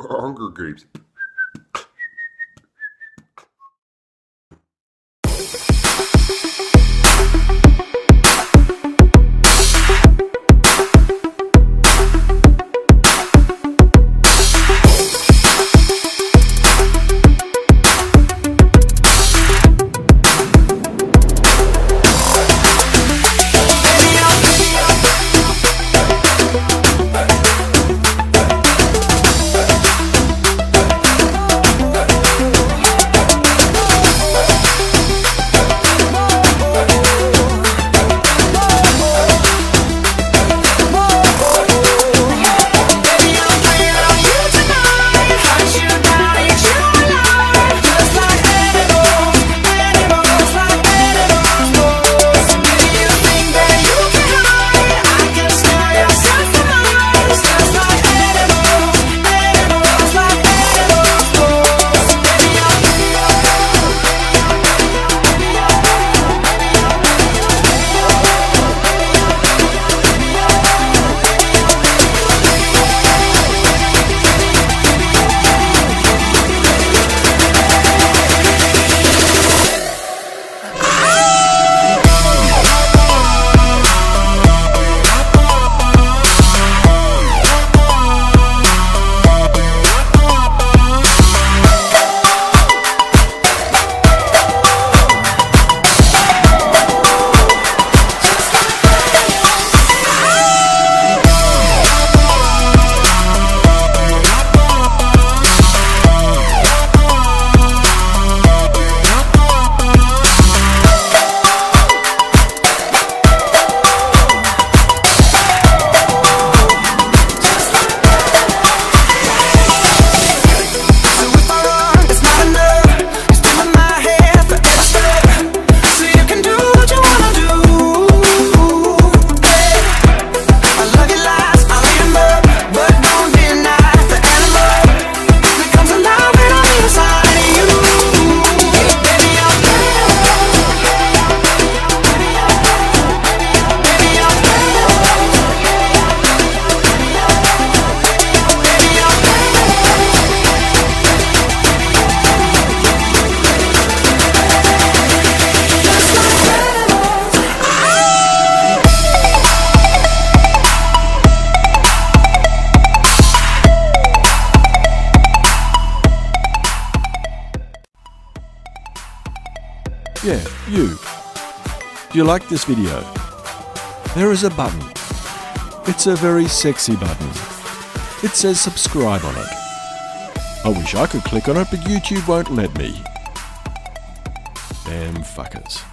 Hunger Games. Yeah, you. Do you like this video? There is a button. It's a very sexy button. It says subscribe on it. I wish I could click on it, but YouTube won't let me. Damn fuckers.